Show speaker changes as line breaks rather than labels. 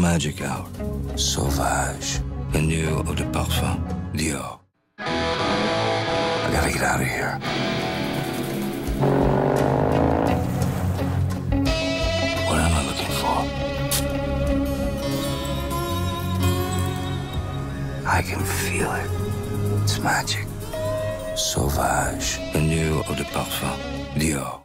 magic hour. Sauvage. The new eau de parfum. Dior. I gotta get out of here. What am I looking for? I can feel it. It's magic. Sauvage. The new eau de parfum. Dior.